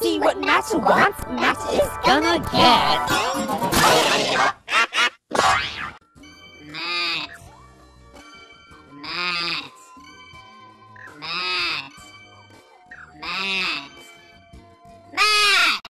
See what Matt wants, Matt is gonna get. Matt. Matt. Matt.